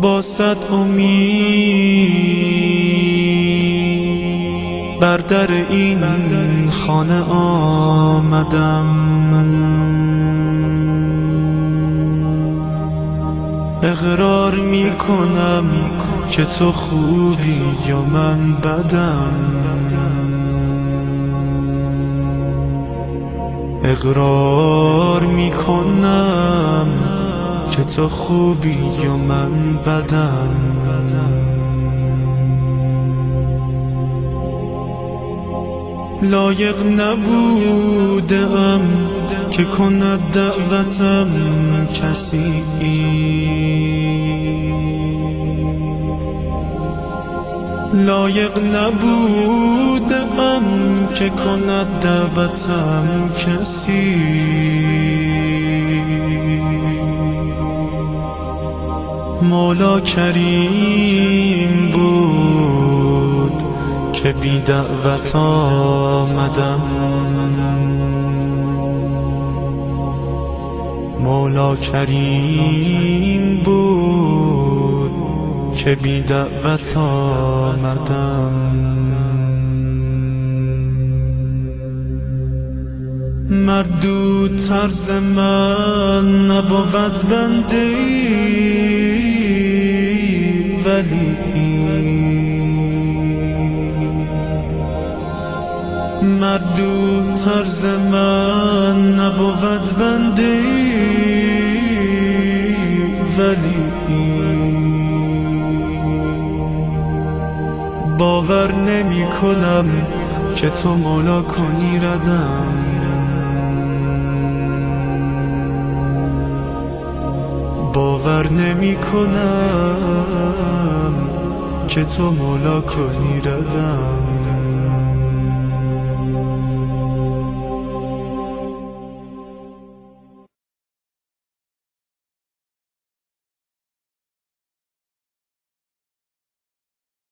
با صد امید بر در این خانه آمدم. اقرار می کنم که تو خوبی یا من بدم. اقرار می کنم که تو خوبی یا من بدم. لایق نبودم که کند دعوتم کسی. لایق نبودم که کند دعوتم کسی. مولا کریم بود که بی دعوت آمدم. مولا کریم بود که بی دعوت آمدم. مردود طرز من نبود بنده ولی مردود طرز من نبود بنده ولی باور نمی کنم که تو مولا کنی ردم. باور نمی کنم که تو مولا کنی ردم.